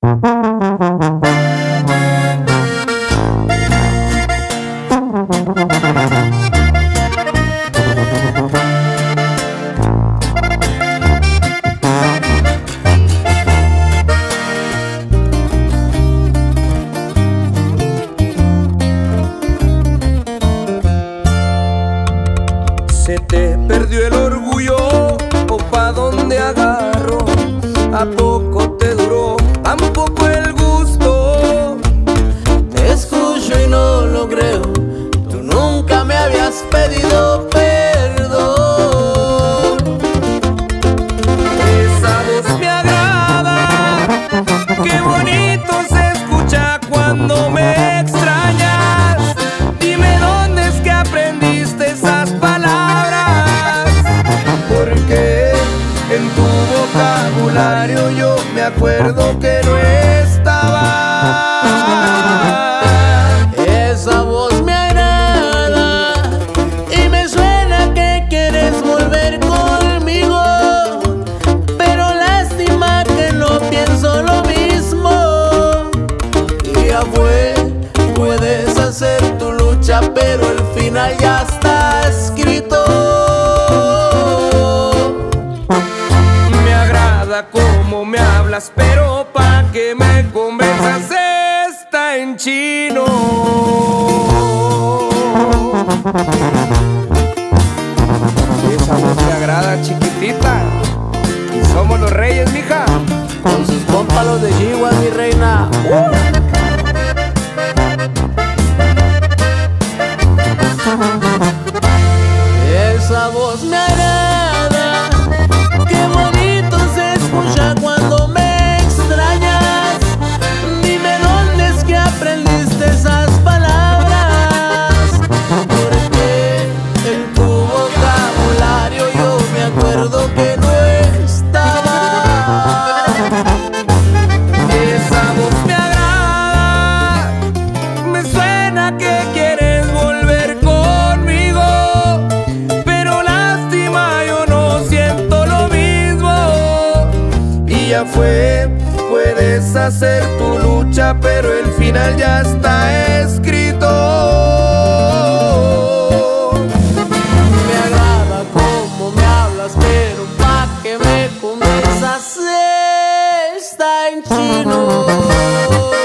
Se te perdió el orgullo o pa' dónde agarro. ¿A poco me habías pedido perdón. Esa voz me agrada. Qué bonito se escucha cuando me extrañas. Dime dónde es que aprendiste esas palabras. Porque en tu vocabulario yo me acuerdo que no estaba. Esa voz agrada cómo me hablas, pero pa' que me conversas está en chino. Esa voz me agrada, chiquitita. Y somos los reyes, mija. Con sus compas los de Chihuahua, mi reina. Esa fue, puedes hacer tu lucha, pero el final ya está escrito. Me agrada cómo me hablas, pero pa' que me conversas está en chino.